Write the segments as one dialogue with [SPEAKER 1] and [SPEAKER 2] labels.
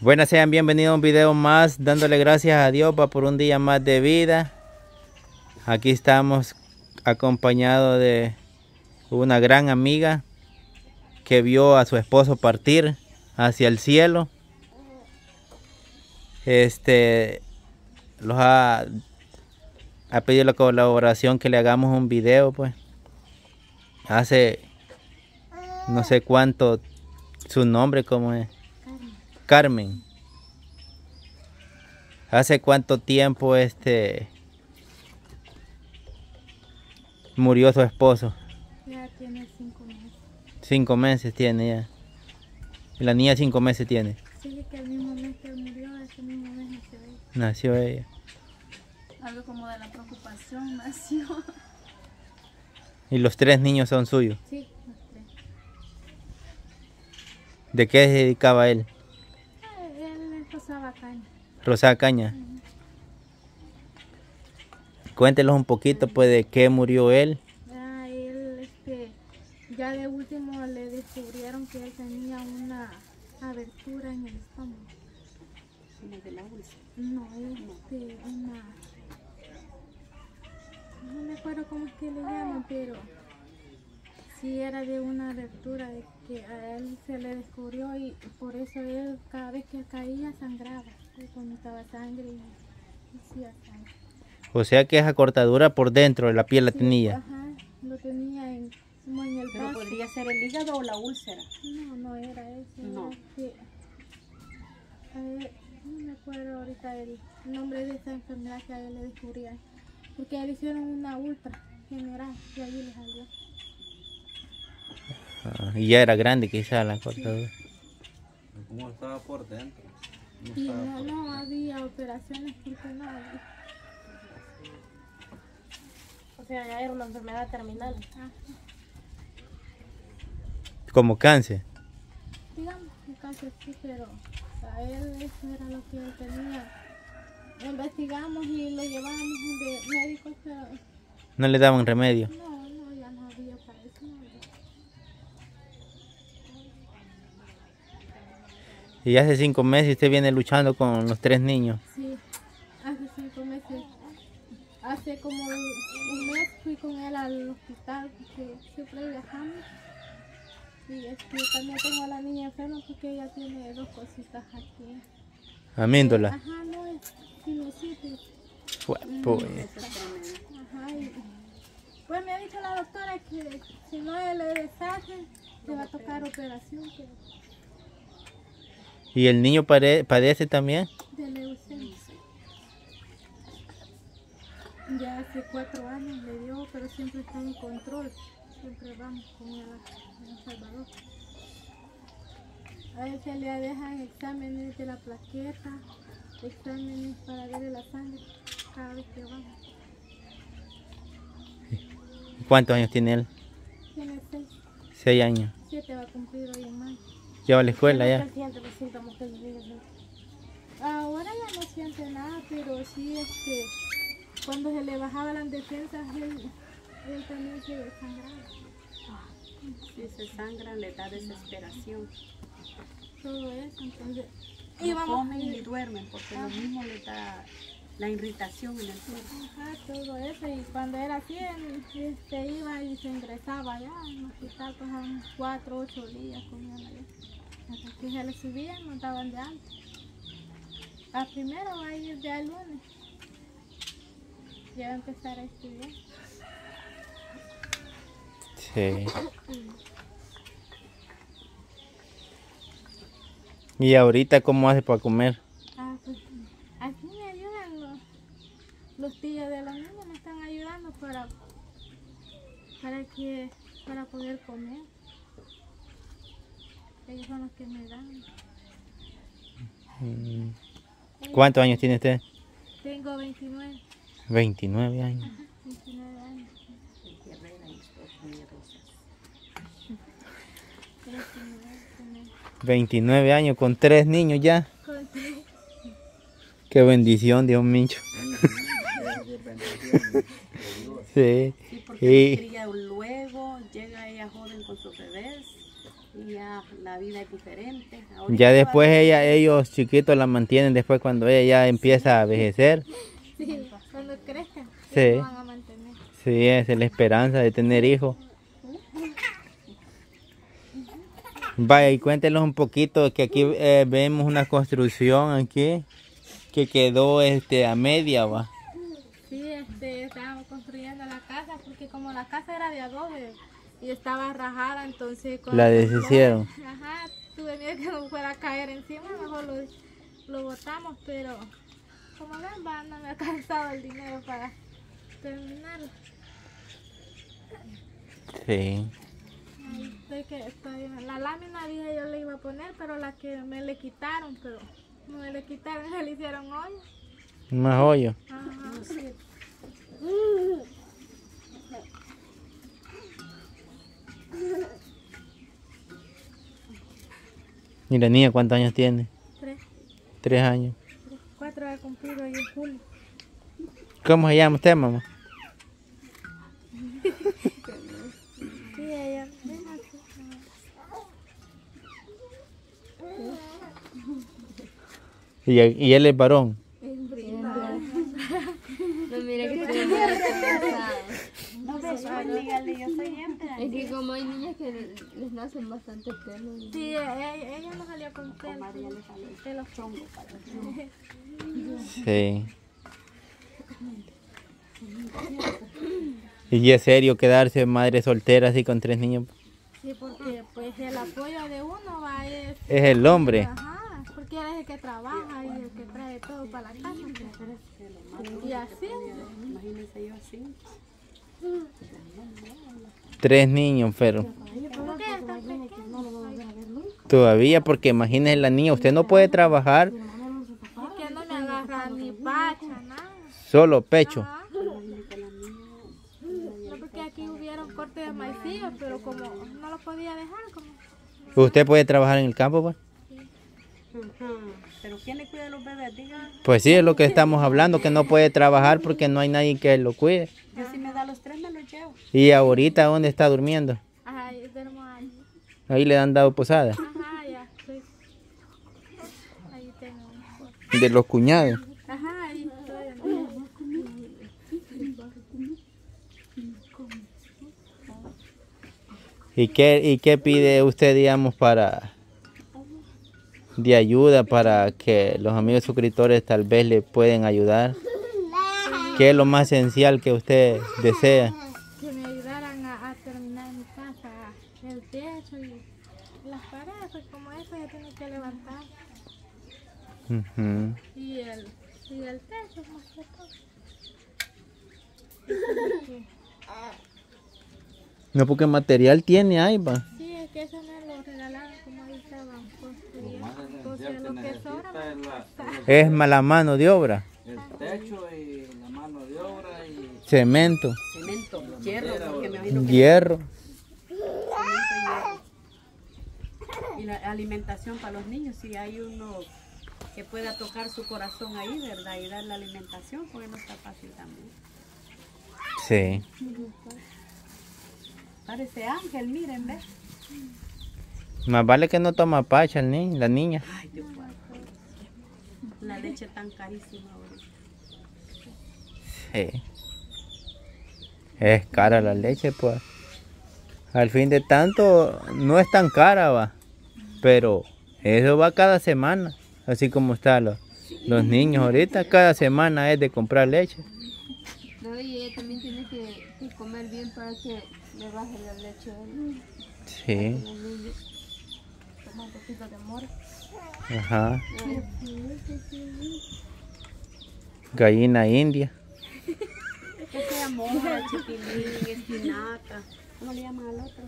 [SPEAKER 1] Buenas, sean bienvenidos a un video más, dándole gracias a Dios por un día más de vida. Aquí estamos acompañados de una gran amiga que vio a su esposo partir hacia el cielo. Este los ha, ha pedido la colaboración que le hagamos un video, pues. Hace no sé cuánto su nombre como es. Carmen. ¿Hace cuánto tiempo este murió su esposo?
[SPEAKER 2] Ya tiene cinco meses.
[SPEAKER 1] Cinco meses tiene ya. Y la niña cinco meses tiene.
[SPEAKER 2] Sí, que el mismo mes que murió, ese mismo mes nació ella.
[SPEAKER 1] Nació ella.
[SPEAKER 2] Algo como de la preocupación nació.
[SPEAKER 1] Y los tres niños son suyos.
[SPEAKER 2] Sí, los tres.
[SPEAKER 1] ¿De qué se dedicaba él?
[SPEAKER 2] Ah, pasaba caña.
[SPEAKER 1] Rosada Caña. Cuéntenos un poquito pues de qué murió él.
[SPEAKER 2] Ya él, este, ya de último le descubrieron que él tenía una abertura en el estómago.
[SPEAKER 3] Una de la úlcera.
[SPEAKER 2] No, este, una... No me acuerdo cómo es que le llaman, pero sí era de una abertura de que a él se le descubrió y por eso él cada vez que caía sangraba, y vomitaba sangre y hacía sangre.
[SPEAKER 1] O sea que esa cortadura por dentro de la piel la
[SPEAKER 2] Sí,
[SPEAKER 1] tenía.
[SPEAKER 2] Ajá, lo tenía en, como en el
[SPEAKER 3] Pero
[SPEAKER 2] brazo.
[SPEAKER 3] podría ser el hígado o la úlcera.
[SPEAKER 2] No, no era eso.
[SPEAKER 3] No.
[SPEAKER 2] era que- a ver, no me acuerdo ahorita el nombre de esa enfermedad que a él le descubrían. Porque a él hicieron una ultra general y allí le salió.
[SPEAKER 1] Ah, y ya era grande quizá la cortadura.
[SPEAKER 4] ¿Cómo estaba por dentro? ¿Cómo
[SPEAKER 2] Y
[SPEAKER 4] estaba
[SPEAKER 2] no,
[SPEAKER 4] por
[SPEAKER 2] no había operaciones porque no había.
[SPEAKER 5] O sea, ya era una enfermedad terminal.
[SPEAKER 2] Ajá.
[SPEAKER 1] Como cáncer.
[SPEAKER 2] Digamos que casi sí, pero a él eso era lo que él tenía. Investigamos y lo llevamos de médicos, pero
[SPEAKER 1] No le daban remedio.
[SPEAKER 2] no, no, ya no había para eso. no había.
[SPEAKER 1] Y hace cinco meses usted viene luchando con los tres niños.
[SPEAKER 2] Sí, hace cinco meses. Hace como un mes fui con él al hospital porque siempre viajamos. Y este, también tengo a la niña enferma porque ella tiene dos cositas aquí.
[SPEAKER 1] Amíndola.
[SPEAKER 2] Ajá, no es sinusitis.
[SPEAKER 1] Pues.
[SPEAKER 2] Ajá, y pues me ha dicho la doctora que si no le deshacen, le va a tocar operación que-
[SPEAKER 1] ¿Y el niño pare- padece también?
[SPEAKER 2] de leucemia. Ya hace cuatro años le dio, pero siempre está en control. Siempre vamos con El Salvador. A él se le dejan exámenes de la plaqueta, exámenes para ver la sangre cada vez que vamos.
[SPEAKER 1] ¿Cuántos años tiene él?
[SPEAKER 2] Tiene seis,
[SPEAKER 1] Seis años.
[SPEAKER 2] siete va a cumplir.
[SPEAKER 1] Lleva a la escuela
[SPEAKER 5] ¿Qué
[SPEAKER 1] ya.
[SPEAKER 2] Ahora ya no siente nada, pero sí es que cuando se le bajaban las defensas, él, él también se desangraba.
[SPEAKER 3] Si se sangra, le da desesperación.
[SPEAKER 2] Todo eso, entonces
[SPEAKER 3] No
[SPEAKER 2] íbamos
[SPEAKER 3] comen
[SPEAKER 2] y-
[SPEAKER 3] ni duermen porque lo mismo le da la irritación en el cuerpo.
[SPEAKER 2] Ajá, todo eso, y cuando era así, él, este, iba y se ingresaba allá en el hospital, pasaban cuatro, ocho días él allá. Hasta que se le subían, nos daban de alta. A primero va a ir ya el lunes. Ya va a empezar a estudiar.
[SPEAKER 1] Sí. ¿Y ahorita cómo hace para comer?
[SPEAKER 2] Ah, pues aquí me ayudan los, los tíos de los niños, me están ayudando para, para que para poder comer. Ellos son los que me dan.
[SPEAKER 1] Mm. ¿Cuántos años tiene usted?
[SPEAKER 2] Tengo 29,
[SPEAKER 1] 29 años.
[SPEAKER 2] 29 años.
[SPEAKER 3] Herrera y estos mierosas.
[SPEAKER 2] 29, tengo-
[SPEAKER 1] 29 años con tres niños ya.
[SPEAKER 2] con-
[SPEAKER 1] Qué bendición, Dios mío. Sí.
[SPEAKER 3] Sí, porque los cría luego, llega ella joven con sus bebés y ya la vida es diferente.
[SPEAKER 1] Ya después ella, ellos chiquitos la mantienen después cuando ella ya empieza a envejecer.
[SPEAKER 2] Sí, cuando crezcan,
[SPEAKER 1] Sí.
[SPEAKER 2] lo van a mantener.
[SPEAKER 1] Sí, esa es la esperanza de tener hijos. Vaya, y cuéntenos un poquito que aquí eh, vemos una construcción aquí que quedó este a media, va.
[SPEAKER 2] Sí, este, estábamos construyendo la casa porque como la casa era de adobe y estaba rajada, entonces... cuando-
[SPEAKER 1] La deshicieron.
[SPEAKER 2] Ajá, tuve miedo que no fuera a caer encima, mejor lo, lo botamos, pero como ven, va, no me ha alcanzado el dinero para terminar.
[SPEAKER 1] Sí.
[SPEAKER 2] Que estoy, la lámina dije yo le iba a poner, pero la que me le quitaron, pero no me le quitaron, se le hicieron hoy.
[SPEAKER 1] Más hoyo.
[SPEAKER 2] Ajá.
[SPEAKER 1] ¿Y la niña cuántos años tiene?
[SPEAKER 2] Tres,
[SPEAKER 1] Tres años.
[SPEAKER 2] tres, cuatro ha cumplido ahí en julio.
[SPEAKER 1] ¿Cómo se llama usted, mamá? Y, y él es varón.
[SPEAKER 5] No, mira que estoy embarazada.
[SPEAKER 3] No ves, dígale, yo soy hembra.
[SPEAKER 5] Es que como hay niñas que les nacen bastante pelos.
[SPEAKER 2] Sí, ella, ella no salía con pelo. Pelo chongo.
[SPEAKER 1] Sí. Y es serio quedarse madre soltera así con tres niños.
[SPEAKER 2] Sí, porque pues el apoyo de uno va es...
[SPEAKER 1] Es el hombre.
[SPEAKER 2] Ajá, porque él es el que trabaja y el que trae todo para la casa. Y así,
[SPEAKER 3] Imagínense yo así.
[SPEAKER 1] Tres niños, pero todavía, porque imagínese la niña, usted no puede trabajar
[SPEAKER 2] Es que no me agarra ni pacha, nada.
[SPEAKER 1] solo pecho.
[SPEAKER 2] Ajá. No, porque aquí hubieron cortes de maicillo, pero como no lo podía dejar, como...
[SPEAKER 1] ¿Usted puede trabajar en el campo, pues?
[SPEAKER 3] Pero ¿quién le cuida a los bebés? Diga,
[SPEAKER 1] Pues sí, es lo que estamos hablando, que no puede trabajar porque no hay nadie que lo cuide.
[SPEAKER 3] yo si me da los tres me los llevo.
[SPEAKER 1] Y ahorita, ¿dónde está durmiendo?
[SPEAKER 2] Ajá, yo duermo ahí.
[SPEAKER 1] Ahí le han dado posada.
[SPEAKER 2] Ajá, ya, estoy. Ahí tengo un.
[SPEAKER 1] De los cuñados.
[SPEAKER 2] Ajá, ahí estoy.
[SPEAKER 1] ¿Y qué, ¿Y qué pide usted, digamos, para de ayuda para que los amigos suscriptores tal vez le pueden ayudar? ¿Qué es lo más esencial que usted desea?
[SPEAKER 2] Que me ayudaran a, a terminar mi casa, el techo y las paredes, pues como eso ya tiene que levantar.
[SPEAKER 1] Ujú.
[SPEAKER 2] Y el, y el techo, más que todo.
[SPEAKER 1] No, porque material tiene ahí, va.
[SPEAKER 2] Sí, es que eso me lo regalaron como ahí estaban construyendo. Entonces lo que
[SPEAKER 4] es la-
[SPEAKER 1] Es mala mano de obra.
[SPEAKER 4] el techo y la mano de obra y
[SPEAKER 1] Cemento,
[SPEAKER 3] Cemento, hierro, porque me imagino que
[SPEAKER 1] hierro.
[SPEAKER 3] y la alimentación para los niños, si hay uno que pueda tocar su corazón ahí, ¿verdad? Y dar la alimentación, porque no está fácil también.
[SPEAKER 1] Sí.
[SPEAKER 3] Parece ángel, miren, ¿ves?
[SPEAKER 1] Más vale que no toma pacha niño, la niña.
[SPEAKER 3] Ay, Dios. La leche tan carísima ahorita.
[SPEAKER 1] Sí. Es cara la leche, pues. Al fin de tanto, no es tan cara, va. Pero eso va cada semana. Así como están los, los niños ahorita, cada semana es de comprar leche.
[SPEAKER 5] No, y ella también tiene que, que comer bien para que le baje la leche
[SPEAKER 1] Sí,
[SPEAKER 5] un poquito de amor.
[SPEAKER 1] ajá. Gallina india.
[SPEAKER 3] Chipilín, espinaca. ¿Cómo le llaman al otro?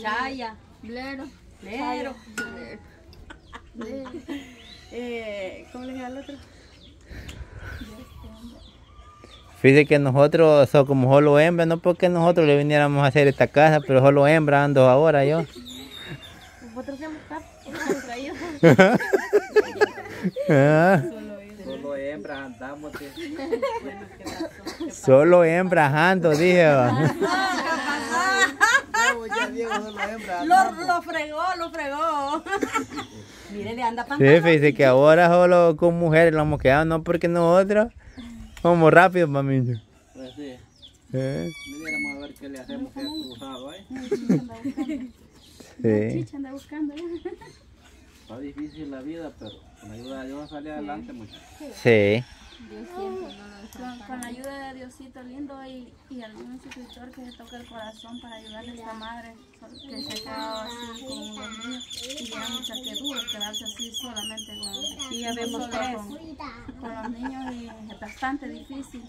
[SPEAKER 3] Chaya,
[SPEAKER 5] Blero.
[SPEAKER 3] lero.
[SPEAKER 5] Blero.
[SPEAKER 3] Eh, ¿Cómo le llaman al otro?
[SPEAKER 1] Fíjese que nosotros somos como solo hembras, no porque nosotros le viniéramos a hacer esta casa, pero solo hembra ando ahora yo. Ah,
[SPEAKER 4] solo hembras andamos.
[SPEAKER 1] solo hembras ando, dije.
[SPEAKER 4] la.
[SPEAKER 3] Lo, lo fregó, lo fregó. Mire, le anda
[SPEAKER 1] Sí,
[SPEAKER 3] pantalón.
[SPEAKER 1] fíjese que ahora solo con mujeres lo hemos quedado, no porque nosotros somos rápidos, mami.
[SPEAKER 4] Pues sí.
[SPEAKER 1] Eh,
[SPEAKER 4] Viniéramos a ver qué le hacemos que es cruzado ahí.
[SPEAKER 1] Sí.
[SPEAKER 6] Chicha anda buscando.
[SPEAKER 4] Está difícil la vida, pero con la ayuda de Dios sale adelante mucho.
[SPEAKER 1] Sí.
[SPEAKER 5] Dios siempre no lo deja.
[SPEAKER 6] Con, con la ayuda de Diosito lindo y, y algún suscriptor que se toque el corazón para ayudarle a esta madre que se ha quedado así con los niños y ya mucha que duro quedarse así solamente con,
[SPEAKER 3] Y ya vemos
[SPEAKER 6] con, con los niños y es bastante difícil.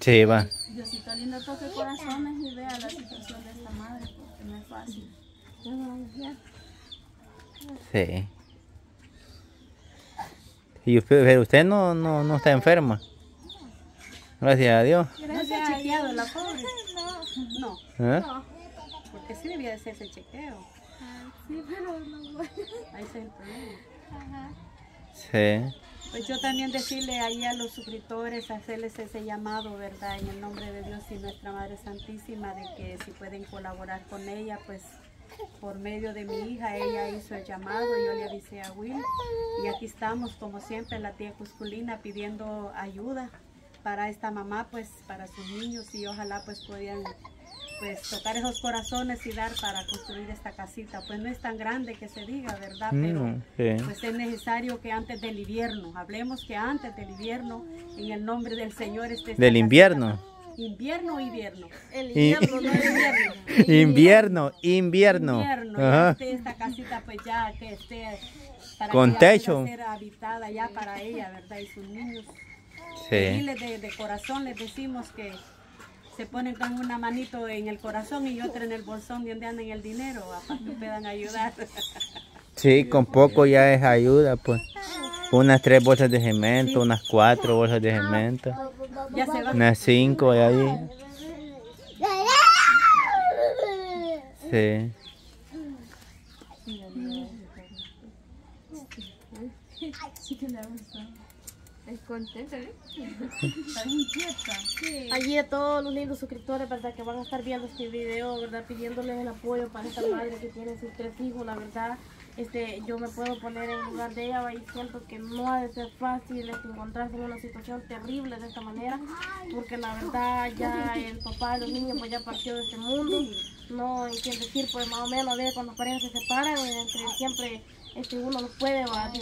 [SPEAKER 1] Sí, va.
[SPEAKER 6] Diosito lindo toque corazones y vea la situación de esta madre porque no es fácil.
[SPEAKER 1] Sí. Y usted, pero usted no, no, no está enferma. Gracias a Dios.
[SPEAKER 3] No se ha chequeado la pobre. No,
[SPEAKER 1] ¿Eh?
[SPEAKER 3] porque sí debía de hacerse chequeo.
[SPEAKER 6] Ah, Sí, pero no voy.
[SPEAKER 3] Ahí ese es el problema.
[SPEAKER 6] Ajá.
[SPEAKER 1] Sí.
[SPEAKER 3] Pues yo también decirle ahí a los suscriptores, hacerles ese llamado, ¿verdad? En el nombre de Dios y Nuestra Madre Santísima, de que si pueden colaborar con ella, pues por medio de mi hija, ella hizo el llamado, yo le avisé a Will. Y aquí estamos, como siempre, la tía Cusculina pidiendo ayuda para esta mamá, pues para sus niños y ojalá pues podían pues tocar esos corazones y dar para construir esta casita. Pues no es tan grande que se diga, ¿verdad? Pero
[SPEAKER 1] Mm, sí.
[SPEAKER 3] pues es necesario que antes del invierno, hablemos que antes del invierno, en el nombre del Señor esté
[SPEAKER 1] Del
[SPEAKER 3] casita.
[SPEAKER 1] invierno.
[SPEAKER 3] Invierno invierno.
[SPEAKER 6] El
[SPEAKER 1] Y-
[SPEAKER 6] invierno, no el invierno.
[SPEAKER 1] Invierno, invierno.
[SPEAKER 3] Invierno, ya
[SPEAKER 1] Ajá.
[SPEAKER 3] esté esta casita pues ya que esté para
[SPEAKER 1] Con
[SPEAKER 3] que
[SPEAKER 1] techo.
[SPEAKER 3] ser habitada ya para ella, ¿verdad? Y sus niños.
[SPEAKER 1] Sí.
[SPEAKER 3] Pedirles de, de corazón les decimos que se ponen con una manito en el corazón y otra en el bolsón de donde andan el dinero, para que puedan ayudar.
[SPEAKER 1] Sí, con poco ya es ayuda, pues. Unas tres bolsas de cemento, unas cuatro bolsas de cemento,
[SPEAKER 3] ya se va.
[SPEAKER 1] unas cinco de ahí. Sí.
[SPEAKER 5] Es contenta, ¿eh?
[SPEAKER 6] Allí a todos los lindos suscriptores, ¿verdad? Que van a estar viendo este video, ¿verdad? Pidiéndoles el apoyo para esta madre que tiene sus tres hijos, la verdad. Este, yo me puedo poner en lugar de ella y siento que no ha de ser fácil encontrarse en una situación terrible de esta manera, porque la verdad ya el papá de los niños pues ya partió de este mundo, no quien decir pues más o menos de cuando las parejas se separan, entre siempre este uno no puede, va, a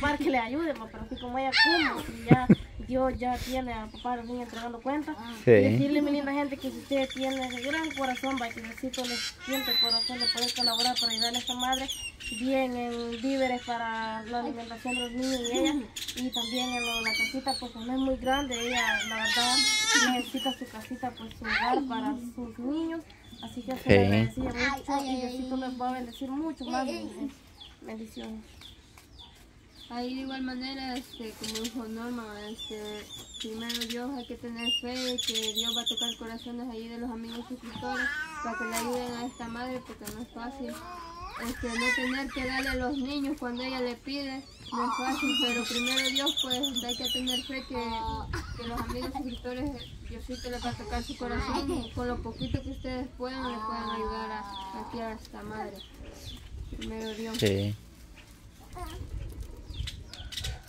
[SPEAKER 6] papá que le ayude, va, pero así como ella como, si ya Dios ya tiene a papá de los niños entregando cuenta.
[SPEAKER 1] Sí.
[SPEAKER 6] Y decirle, mi linda gente, que si usted tiene ese gran corazón, va, que necesito les siente el corazón de poder colaborar para ayudarle a esta madre, bien en víveres para la alimentación de los niños y ella, y también en lo la casita, pues no es muy grande, ella la verdad necesita su casita, pues su hogar para sus niños, así que se
[SPEAKER 1] Sí.
[SPEAKER 6] le agradecía mucho y Diosito les va a bendecir mucho más. Bendiciones.
[SPEAKER 5] Ahí de igual manera, este, como dijo Norma, este, primero Dios hay que tener fe que Dios va a tocar corazones ahí de los amigos suscriptores para que le ayuden a esta madre porque no es fácil. Este, no tener que darle a los niños cuando ella le pide, no es fácil, pero primero Dios pues hay que tener fe que, que los amigos suscriptores, Diosito les va a tocar su corazón y con lo poquito que ustedes puedan le puedan ayudar a, aquí a esta madre. Primero Dios.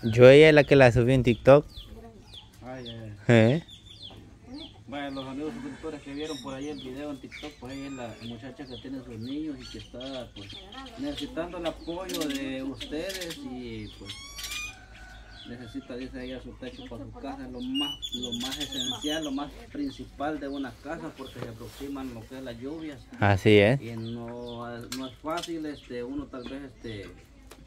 [SPEAKER 1] Yo ella es la que la subí en TikTok.
[SPEAKER 4] Ay, ay, ay.
[SPEAKER 1] ¿Eh?
[SPEAKER 4] Bueno, los amigos suscriptores que vieron por ahí el video en TikTok, pues ella es la muchacha que tiene sus niños y que está pues necesitando el apoyo de ustedes y pues necesita, dice ella, su techo para su casa, lo más, lo más esencial, lo más principal de una casa porque se aproximan lo que es las lluvias
[SPEAKER 1] Así es.
[SPEAKER 4] y no, no es fácil este uno tal vez este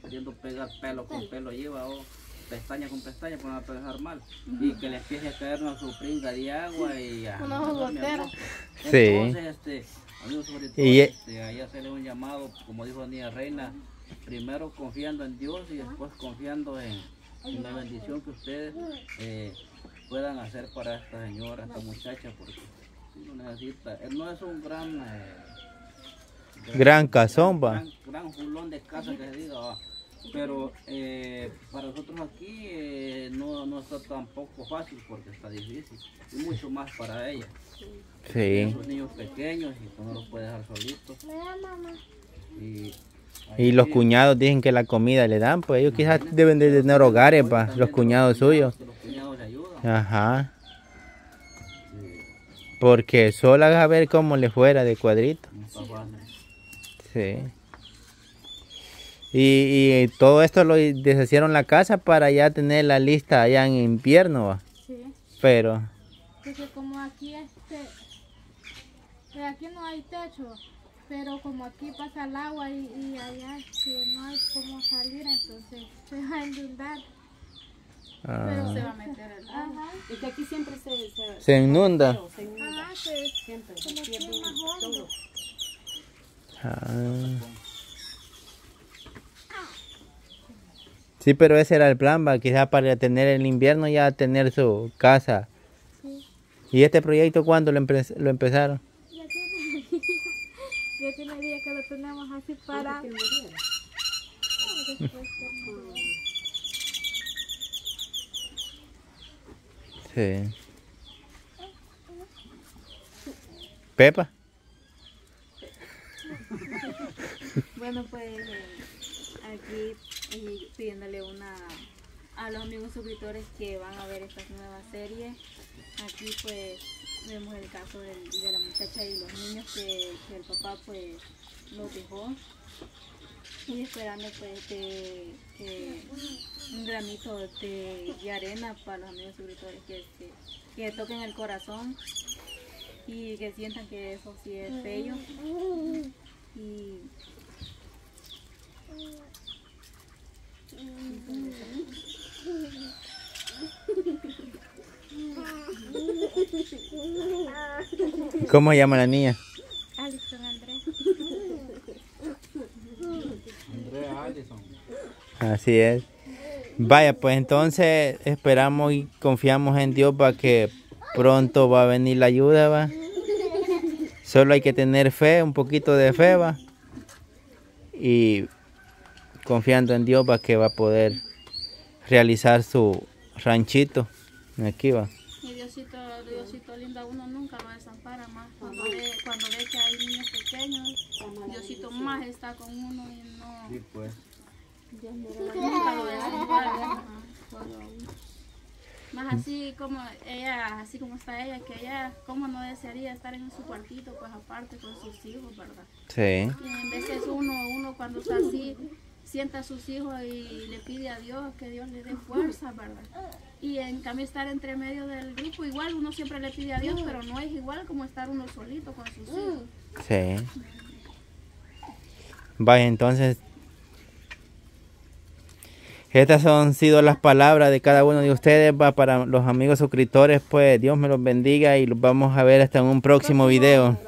[SPEAKER 4] queriendo pegar pelo con pelo lleva o pestaña con pestaña para no dejar mal y que le empiece a caer una supringa de agua y ya
[SPEAKER 6] Una
[SPEAKER 4] no, mi
[SPEAKER 6] gotera.
[SPEAKER 1] Sí.
[SPEAKER 4] entonces este amigos sobre todo
[SPEAKER 1] Y-
[SPEAKER 4] este, ahí hacerle un llamado como dijo Niña Reina primero confiando en Dios y después confiando en, en la bendición que ustedes eh, puedan hacer para esta señora, esta muchacha porque lo necesita, Él no es un gran eh,
[SPEAKER 1] Gran casón, va.
[SPEAKER 4] gran, gran julón de casa que se diga, va. Pero eh, para nosotros aquí eh, no, no está tampoco fácil porque está difícil. Y mucho más para ella.
[SPEAKER 1] Sí.
[SPEAKER 4] Los niños pequeños y tú no los puedes dejar solitos. Y,
[SPEAKER 1] Y los cuñados dicen que la comida le dan, pues ellos quizás deben de tener hogares, pa, los cuñados suyos.
[SPEAKER 4] Los cuñados le ayudan.
[SPEAKER 1] Ajá.
[SPEAKER 4] Sí,
[SPEAKER 1] Porque sola a ver cómo le fuera de cuadrito. Sí. Y, y todo esto lo deshicieron la casa para ya tener la lista allá en invierno, va.
[SPEAKER 2] Sí.
[SPEAKER 1] Pero,
[SPEAKER 2] Porque como aquí este, pues aquí no hay techo, pero como aquí pasa el agua y, y allá que no hay como salir, entonces se va a inundar.
[SPEAKER 1] ah,
[SPEAKER 3] Se va a meter el agua.
[SPEAKER 2] Ajá,
[SPEAKER 3] Y que aquí siempre se, se,
[SPEAKER 1] se inunda.
[SPEAKER 3] se inunda.
[SPEAKER 2] ajá, pues
[SPEAKER 3] Siempre.
[SPEAKER 2] como aquí
[SPEAKER 3] Aquí
[SPEAKER 2] es más hondo.
[SPEAKER 3] todo.
[SPEAKER 1] Ah. Sí, pero ese era el plan, va, quizás para tener el invierno ya tener su casa.
[SPEAKER 2] Sí.
[SPEAKER 1] ¿Y este proyecto cuándo lo, empe- lo empezaron?
[SPEAKER 2] Ya tiene día, ya tiene día que lo tenemos así terminó.
[SPEAKER 1] Sí. Pepa.
[SPEAKER 7] Bueno, pues eh, aquí eh, pidiéndole una a los amigos suscriptores que van a ver estas nuevas series. Aquí pues vemos el caso de la muchacha y los niños que, el papá pues los dejó. Y esperando pues que, que un granito de, de arena para los amigos suscriptores que, que, que toquen el corazón y que sientan que eso sí es bello. Y
[SPEAKER 1] ¿Cómo se llama la niña?
[SPEAKER 2] Alison Andrés.
[SPEAKER 4] Andrea Allison.
[SPEAKER 1] Así es. Vaya, pues entonces esperamos y confiamos en Dios para que pronto va a venir la ayuda, va. Solo hay que tener fe, un poquito de fe, va. Y confiando en Dios va que va a poder realizar su ranchito. Aquí va.
[SPEAKER 2] Y Diosito, Diosito lindo, uno nunca lo desampara más. Cuando ve, cuando ve que hay niños pequeños, Diosito más está con uno y no,
[SPEAKER 4] Sí, pues.
[SPEAKER 2] nunca lo desampara. Más así como ella, así como está ella, que ella, como no desearía estar en su cuartito, pues aparte con sus hijos, ¿verdad?
[SPEAKER 1] Sí.
[SPEAKER 2] Y en veces uno, uno cuando está así, sienta a sus hijos y le pide a Dios que Dios le dé fuerza, ¿verdad? Y en cambio estar entre medio del grupo, igual uno siempre le pide a Dios, pero no es igual como estar uno solito con sus hijos.
[SPEAKER 1] Sí. Vaya, entonces. Estas han sido las palabras de cada uno de ustedes. Va para los amigos suscriptores, pues Dios me los bendiga y los vamos a ver hasta en un próximo video.